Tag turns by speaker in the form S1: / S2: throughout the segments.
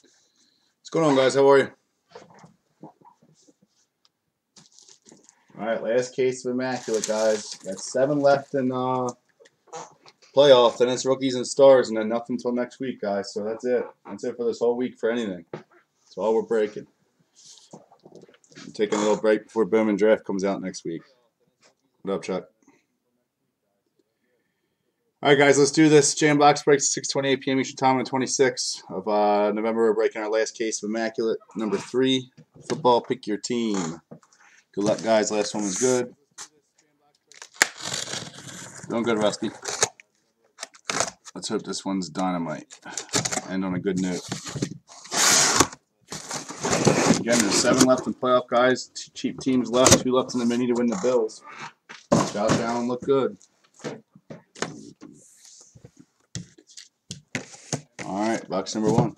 S1: What's going on, guys? How are you? All right, last case of immaculate, guys. Got seven left in uh, playoff. Then it's rookies and stars, and then nothing until next week, guys. So that's it. That's it for this whole week for anything. That's all we're breaking. I'm taking a little break before Bowman Draft comes out next week. What up, Chuck? All right, guys, let's do this. Jam Box breaks 6:28 p.m. Eastern Time on the 26th of uh, November. We're breaking our last case of Immaculate, number three. Football, pick your team. Good luck, guys. Last one was good. Doing good, Rusty. Let's hope this one's dynamite. End on a good note. Again, there's seven left in playoff, guys. Two cheap teams left. Two left in the mini to win the Bills. Josh Allen looked good. All right, box number one.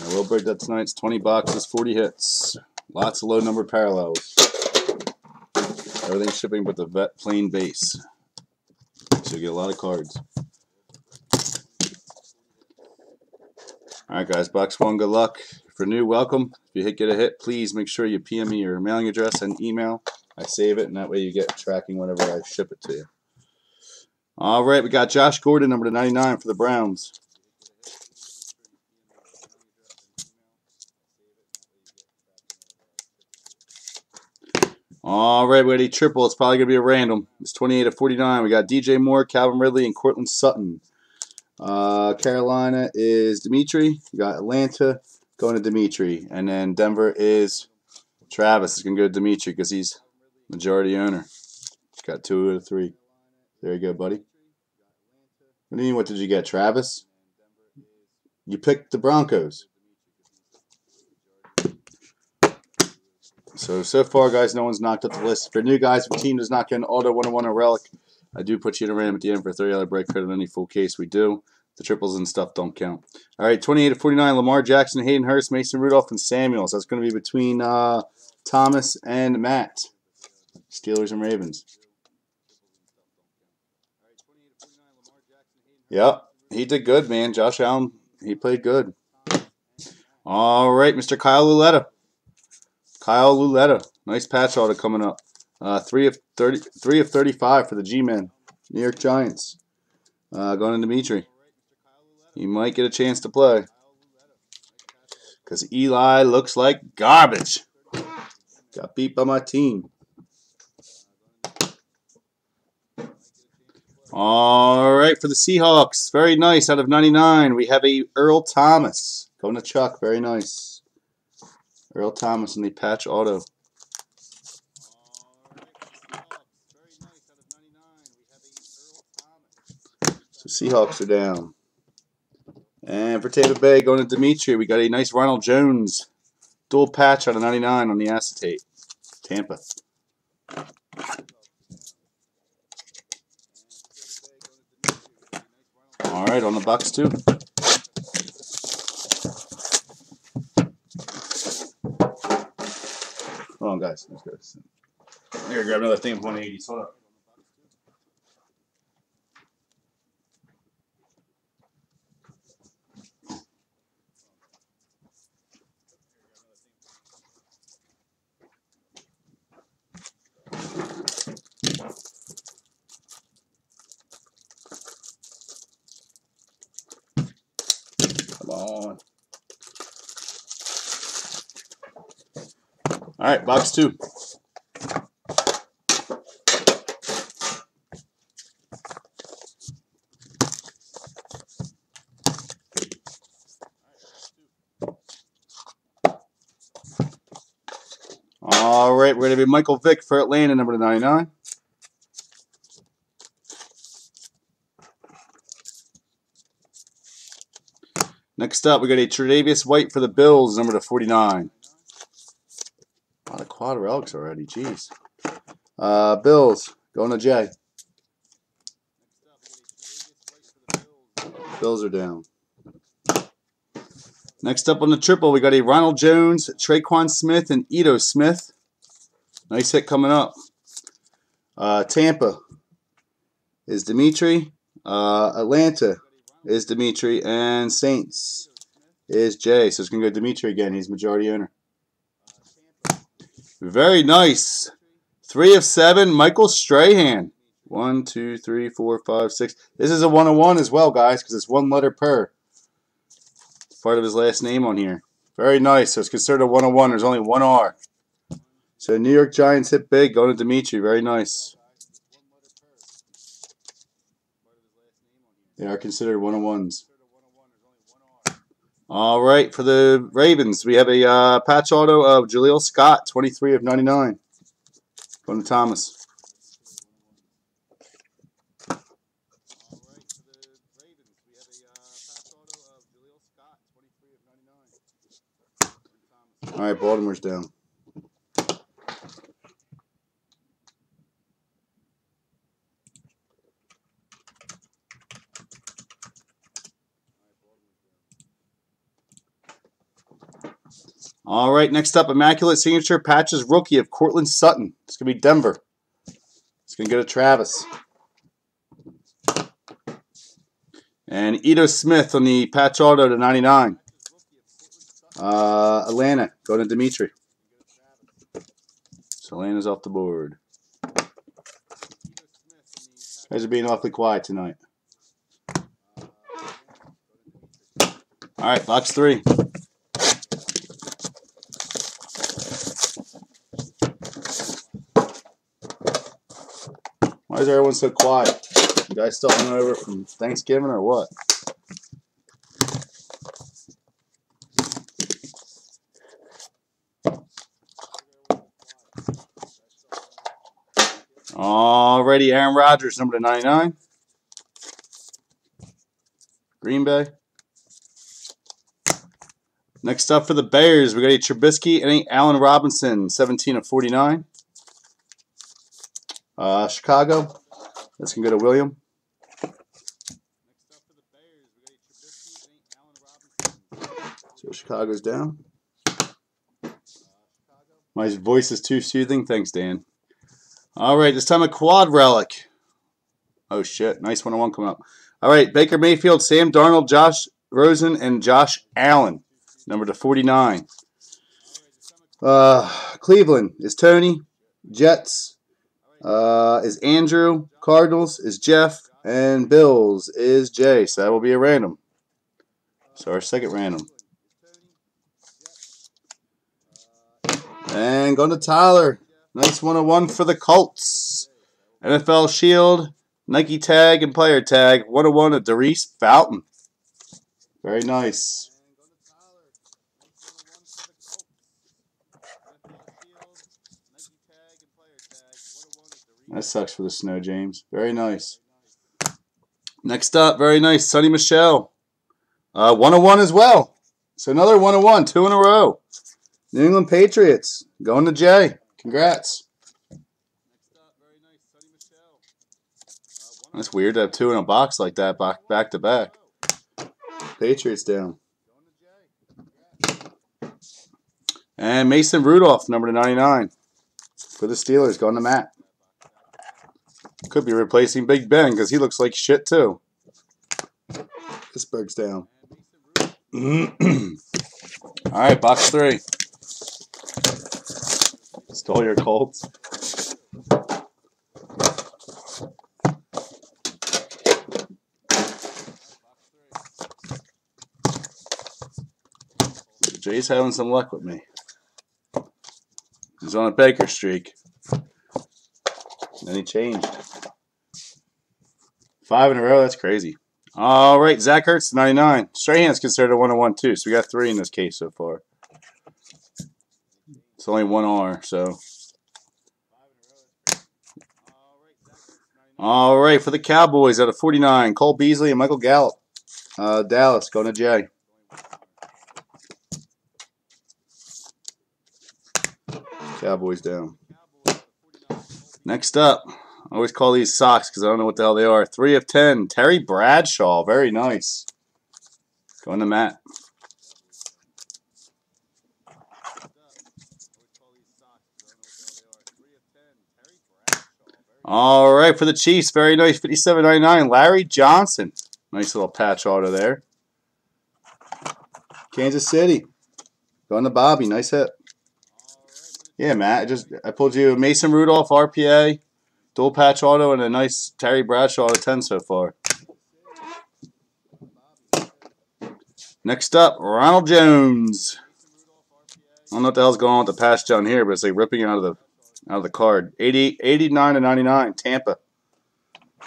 S1: Now we'll break that tonight. It's 20 boxes, 40 hits. Lots of low number parallels. Everything shipping but the vet plain base. So you get a lot of cards. All right, guys. Box one. Good luck. For new, welcome. If you hit get a hit, please make sure you PM me your mailing address and email. I save it, and that way you get tracking whenever I ship it to you. All right, we got Josh Gordon, number to 99 for the Browns. All right, ready triple. It's probably going to be a random. It's 28 to 49. We got DJ Moore, Calvin Ridley, and Courtland Sutton. Uh, Carolina is Dimitri. We got Atlanta going to Dimitri. And then Denver is Travis. It's going to go to Dimitri because he's majority owner. Got two out of three. There you go, buddy. What do you what did you get, Travis? You picked the Broncos. So, so far, guys, no one's knocked up the list. For new guys, if your team does not get an auto 101 or relic, I do put you in a random at the end for a $30 break credit on any full case we do. The triples and stuff don't count. All right, 28 to 49, Lamar Jackson, Hayden Hurst, Mason Rudolph, and Samuels. That's going to be between uh, Thomas and Matt. Steelers and Ravens. Yep, he did good, man. Josh Allen, he played good. All right, Mr. Kyle Lauletta. Kyle Lauletta. Nice patch auto coming up. Uh, three of thirty, three of thirty-five for the G-men, New York Giants. Uh, going to Dimitri. He might get a chance to play because Eli looks like garbage. Got beat by my team. All right, for the Seahawks, very nice. Out of 99, we have a Earl Thomas. Going to Chuck, very nice. Earl Thomas in the patch auto. So Seahawks are down. And for Tampa Bay, going to Dimitri, we got a nice Ronald Jones dual patch out of 99 on the acetate. Tampa. All right, on the box too. Hold on, guys. Let's go. Grab another thing of 180. Hold up. Come on. All right, box two. All right, we're going to be Michael Vick for Atlanta, number 99. Next up, we got a Tre'Davious White for the Bills, number to 49. Lot of relics already, jeez. Uh, Bills, going to Jay. Bills are down. Next up on the triple, we got a Ronald Jones, Tre'Quan Smith, and Ito Smith. Nice hit coming up. Uh, Tampa. is Dimitri. Uh, Atlanta is Dimitri. And Saints is Jay. So it's going to go Dimitri again. He's majority owner. Very nice. Three of seven, Michael Strahan. One, two, three, four, five, six. This is a one on one as well, guys, because it's one letter per. Part of his last name on here. Very nice. So it's considered a one on one. There's only one R. So New York Giants hit big. Going to Dimitri. Very nice. They are considered one on ones. All right, for the Ravens, we have a uh, patch auto of Jaleel Scott, 23 of 99. Going to Thomas. All right, Baltimore's down. All right, next up, Immaculate Signature Patches Rookie of Courtland Sutton. It's going to be Denver. It's going to go to Travis. And Ito Smith on the patch auto to 99. Uh, Atlanta, going to Dimitri. So Atlanta's off the board. guys are being awfully quiet tonight. All right, box three. Why is everyone so quiet? You guys still hungover from Thanksgiving or what? Alrighty, Aaron Rodgers, number to 99. Green Bay. Next up for the Bears, we got a Trubisky and a Allen Robinson, 17 of 49. Uh, Chicago. This can go to William. So Chicago's down. My voice is too soothing. Thanks, Dan. All right, this time a quad relic. Oh, shit. Nice one on one coming up. All right, Baker Mayfield, Sam Darnold, Josh Rosen, and Josh Allen. Number to 49. Uh, Cleveland is Tony. Jets uh, is Andrew. Cardinals is Jeff. And Bills is Jay. So that will be a random. So our second random. And going to Tyler. Nice 101 for the Colts. NFL Shield, Nike tag, and player tag. 101 of Daurice Fountain. Very nice. That sucks for the snow, James. Very nice. Next up, very nice, Sony Michel. Uh, 101 as well. So another 101, two in a row. New England Patriots. Going to Jay. Congrats. That's weird to have two in a box like that back, back to back. Patriots down. And Mason Rudolph, number to 99. For the Steelers, going to Matt. Could be replacing Big Ben because he looks like shit too. Pittsburgh's down. All right, box three. Stole your Colts. Jay's having some luck with me. He's on a Baker streak. Then he changed. Five in a row, that's crazy. All right, Zach Ertz, 99. Strahan's considered a 101 too, so we got three in this case so far. It's only one R, so. All right, for the Cowboys out of 49, Cole Beasley and Michael Gallup. Uh, Dallas, going to Jay. Cowboys down. Next up, I always call these socks because I don't know what the hell they are. 3 of 10, Terry Bradshaw. Very nice. Going to Matt. All right, for the Chiefs, very nice, 57.99. Larry Johnson. Nice little patch auto there. Kansas City. Going to Bobby. Nice hit. Yeah, Matt. I just I pulled you Mason Rudolph RPA, dual patch auto, and a nice Terry Bradshaw to 10 so far. Next up, Ronald Jones. I don't know what the hell's going on with the patch down here, but it's like ripping out of the out of the card. 80, 89 to 99, Tampa.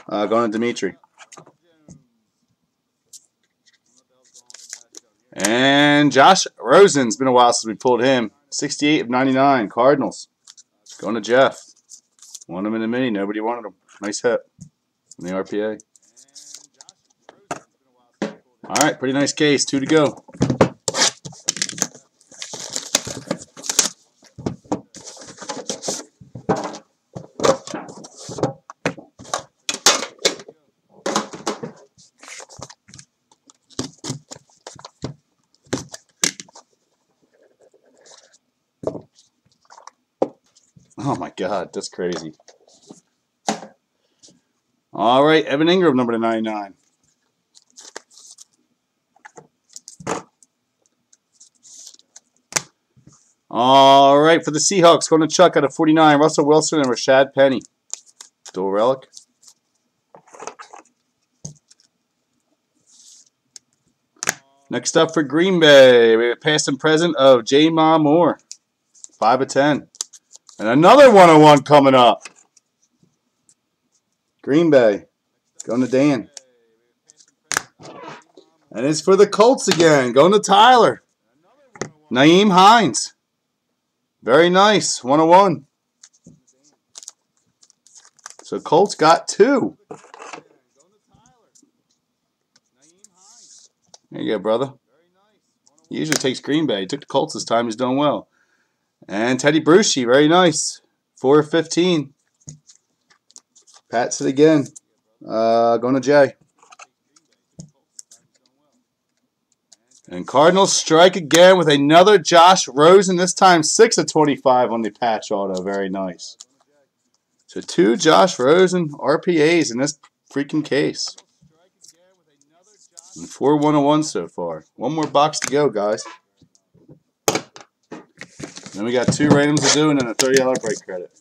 S1: Uh, going to Dimitri. And Josh Rosen's been a while since we pulled him. 68 of 99, Cardinals. Going to Jeff. Want them in the mini. Nobody wanted them. Nice hit in the RPA. All right, pretty nice case. Two to go. Oh my God, that's crazy. All right, Evan Engram, number to 99. All right, for the Seahawks, going to Chuck out of 49, Russell Wilson and Rashad Penny. Dual relic. Next up for Green Bay, we have past and present of J. Ma Moore. 5 of 10. And another 101 coming up. Green Bay. Going to Dan. And it's for the Colts again. Going to Tyler. Nyheim Hines. Very nice. 101. So Colts got two. There you go, brother. He usually takes Green Bay. He took the Colts this time. He's doing well. And Tedy Bruschi, very nice. 415. Pats it again. Uh, going to Jay. And Cardinals strike again with another Josh Rosen, this time 6 of 25 on the patch auto. Very nice. So two Josh Rosen RPAs in this freaking case. And four 101 so far. One more box to go, guys. Then we got two randoms to do and then a $30 break credit.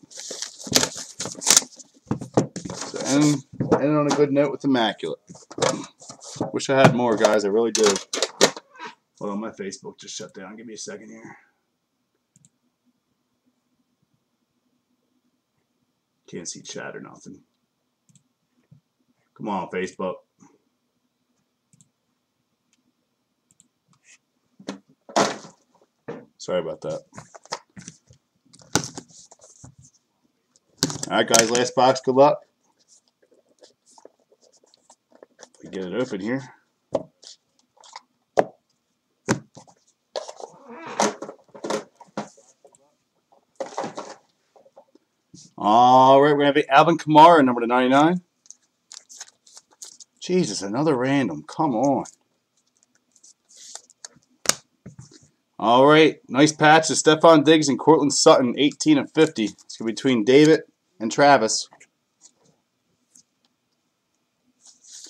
S1: So end, end on a good note with Immaculate. Wish I had more, guys. I really do. Hold on, my Facebook just shut down. Give me a second here. Can't see chat or nothing. Come on, Facebook. Sorry about that. All right, guys, last box. Good luck. We get it open here. All right, we're going to have Alvin Kamara, number to 99. Jesus, another random. Come on. All right, nice patch to Stefon Diggs and Courtland Sutton, 18 of 50. It's going to be between David and Travis.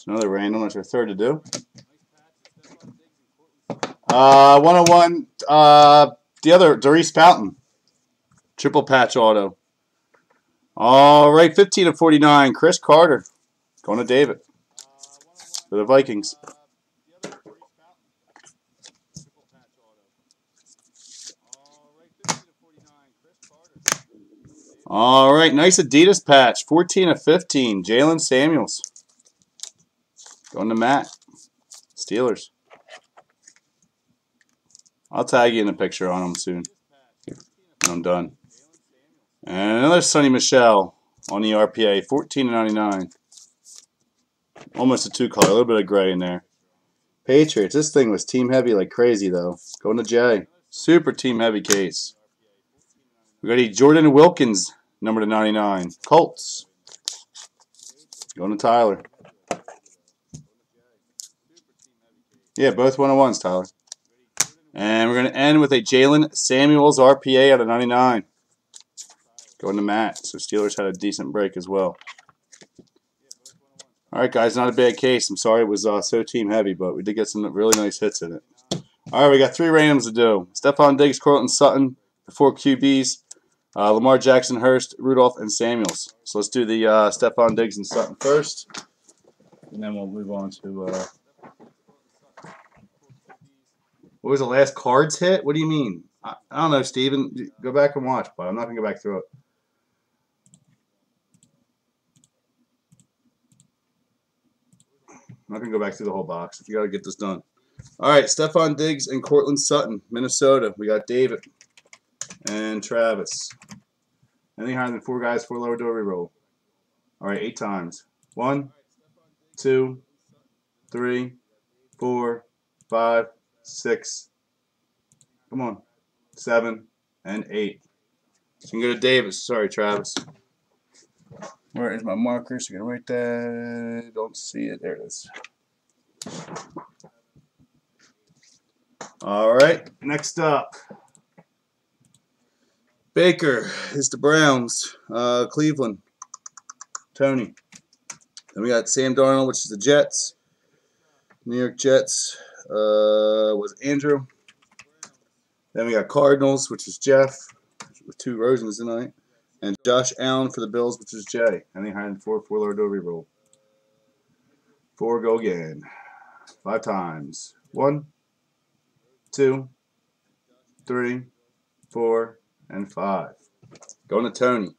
S1: Another random. That's our third to do. Uh, 101, uh, the other, Daurice Fountain. Triple patch auto. All right, 15 of 49, Cris Carter. Going to David for the Vikings. All right, nice Adidas patch. 14 of 15, Jaylen Samuels. Going to Matt. Steelers. I'll tag you in a picture on them soon. I'm done. And another Sony Michel on the RPA, 14.99. Almost a two color, a little bit of gray in there. Patriots, this thing was team heavy like crazy though. Going to Jay. Super team heavy case. We got a Jordan Wilkins, number to 99. Colts. Going to Tyler. Yeah, both 101s, Tyler. And we're going to end with a Jaylen Samuels RPA out of 99. Going to Matt. So Steelers had a decent break as well. All right, guys, not a bad case. I'm sorry it was uh, so team heavy, but we did get some really nice hits in it. All right, we got three randoms to do. Stefon Diggs, Courtland Sutton, the four QBs, uh, Lamar Jackson, Hurst, Rudolph, and Samuels. So let's do the uh, Stefon Diggs and Sutton first, and then we'll move on to. Uh, what was the last cards hit? What do you mean? I, I don't know, Steven. Go back and watch, but I'm not going to go back through it. I'm not going to go back through the whole box. You got to get this done. All right, Stefon Diggs and Courtland Sutton, Minnesota. We got David and Travis. Anything higher than four guys, four lower door roll. All right, eight times. One, two, three, four, five, six. Come on. Seven and eight. So you can go to Davis. Sorry, Travis. Where is my marker? So you can write that. Don't see it. There it is. All right. Next up. Baker is the Browns. Uh, Cleveland. Tony. Then we got Sam Darnold, which is the Jets. New York Jets uh, was Andrew. Then we got Cardinals, which is Jeff, with two Rosens tonight. And Josh Allen for the Bills, which is Jay. Any higher than four, four lower Dover roll. Four, go again. Five times. One, two, three, four, and five. Going to Tony.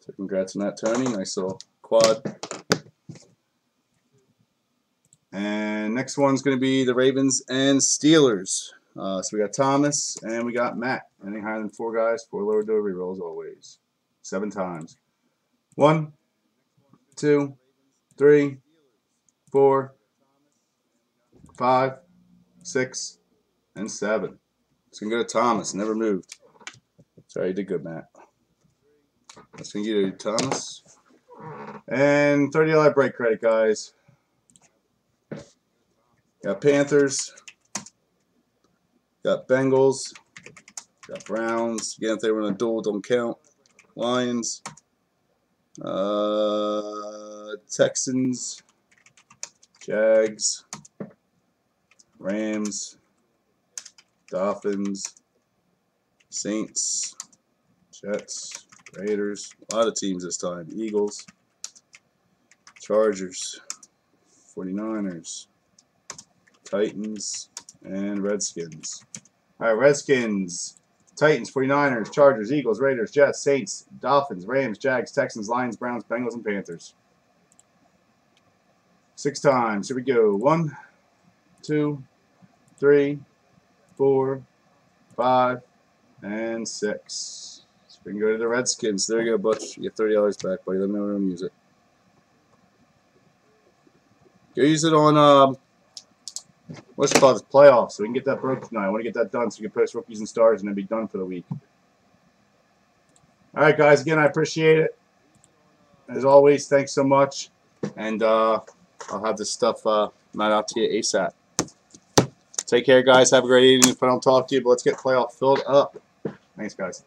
S1: So congrats on that, Tony. Nice little quad. And next one's going to be the Ravens and Steelers. Uh, so we got Thomas and we got Matt. Any higher than four guys, four lower Dover rolls always. Seven times. One, two, three, four, five, six, and seven. It's going to go to Thomas. Never moved. Sorry, you did good, Matt. That's going to get to Thomas. And $30 break credit, guys. Got Panthers. Got Bengals. Got Browns. Again, if they were in a duel, don't count. Lions. Uh, Texans. Jags. Rams. Dolphins. Saints. Jets. Raiders. A lot of teams this time. Eagles. Chargers. 49ers. Titans, and Redskins. All right, Redskins, Titans, 49ers, Chargers, Eagles, Raiders, Jets, Saints, Dolphins, Rams, Jags, Texans, Lions, Browns, Bengals, and Panthers. Six times. Here we go. One, two, three, four, five, and six. Can go to the Redskins. There you go, Butch. You get $30 back, buddy. Let me know when to use it. Go use it on um, what's it called? Playoffs, so we can get that broke tonight. I want to get that done so we can post rookies and stars and then be done for the week. All right, guys. Again, I appreciate it. As always, thanks so much. And uh, I'll have this stuff uh, not out to you ASAP. Take care, guys. Have a great evening. If I don't talk to you, but let's get playoff filled up. Thanks, guys.